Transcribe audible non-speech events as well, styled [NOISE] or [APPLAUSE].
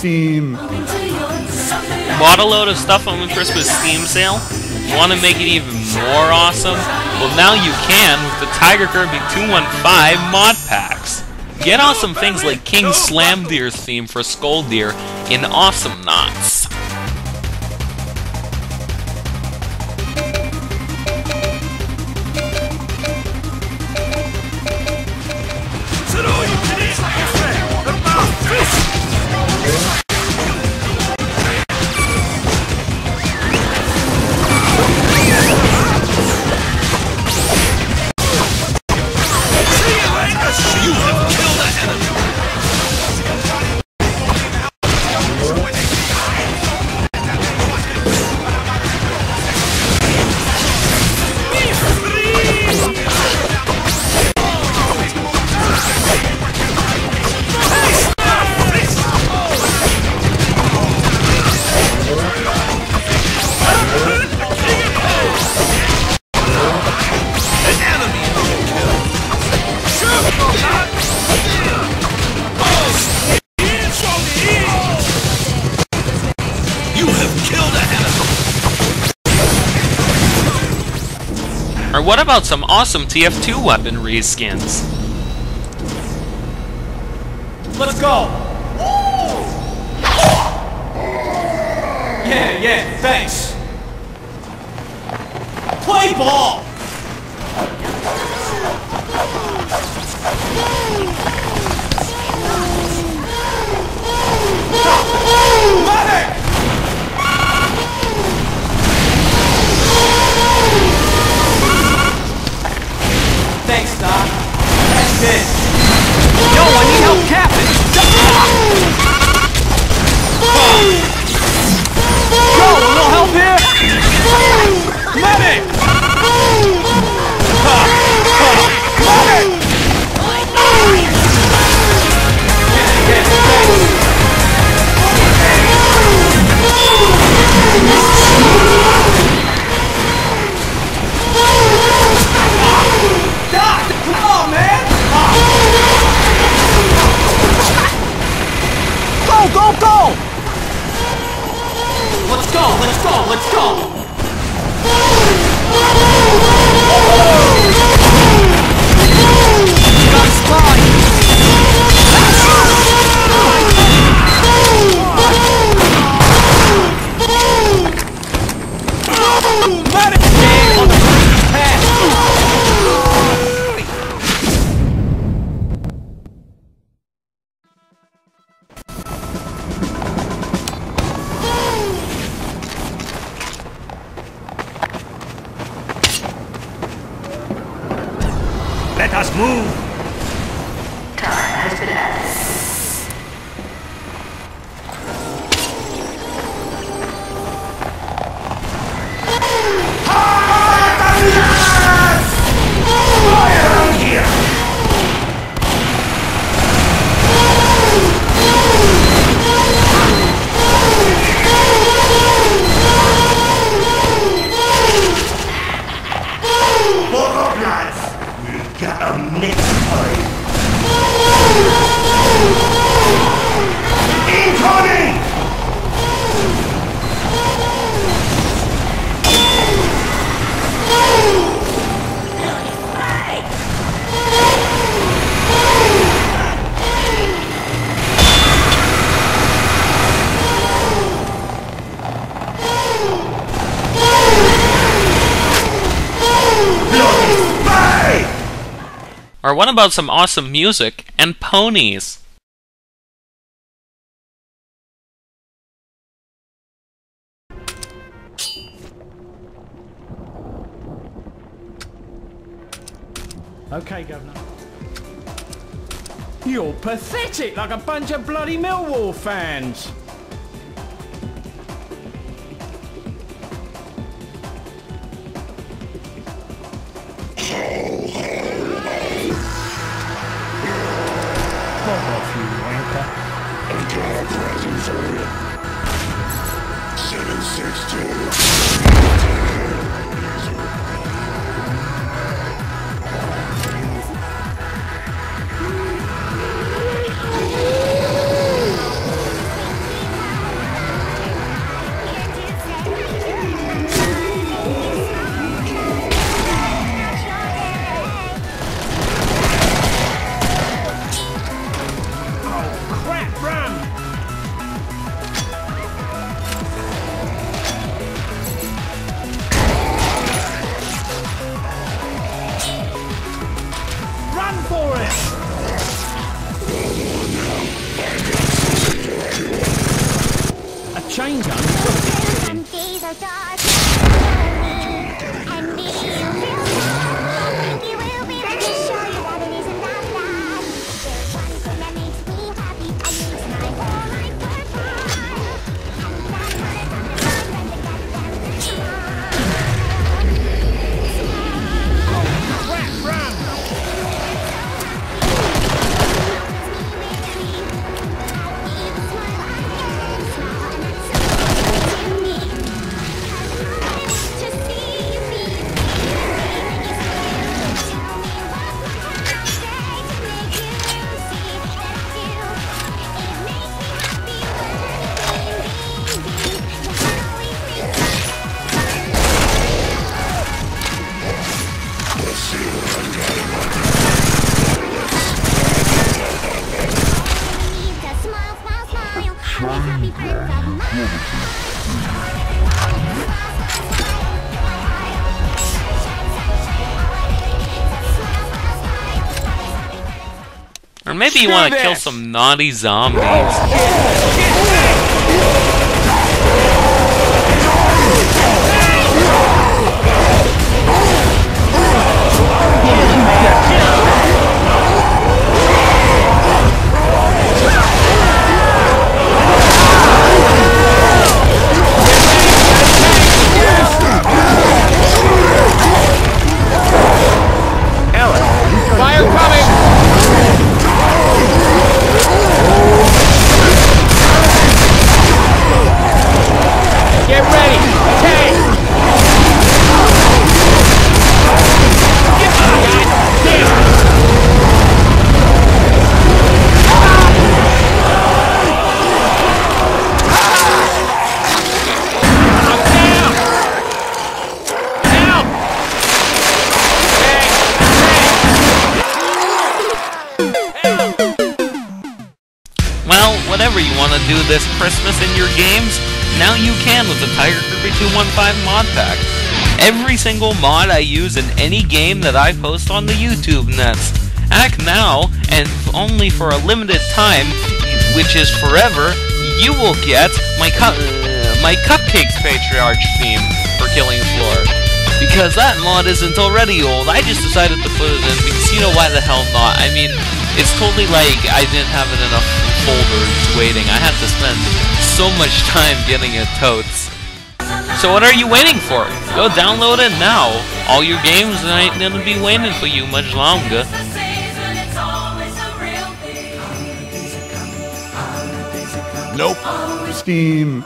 Steam. Bought a load of stuff on the Christmas Steam sale? Want to make it even more awesome? Well, now you can with the Tiger Kirby 215 mod packs. Get awesome things like King Slam Deer's theme for Skølldir in Awesomenauts. Or what about some awesome TF2 weapon reskins? Let's go! Yeah, yeah, thanks. Play ball! Fuck Or what about some awesome music and ponies? Okay, Governor. You're pathetic, like a bunch of bloody Millwall fans. 762. Maybe you want to kill some naughty zombies. Oh, now you can with the TigerKirby215 mod pack. Every single mod I use in any game that I post on the YouTube nets. Act now, and only for a limited time, which is forever, you will get my cu- uh, my Cupcakes Patriarch theme for Killing Floor. Because that mod isn't already old, I just decided to put it in because you know why the hell not? I mean, it's totally like I didn't have it a folders waiting. I had to spend so much [LAUGHS] time getting it totes. So what are you waiting for? Go download it now. All your games ain't gonna be waiting for you much longer. Nope. Steam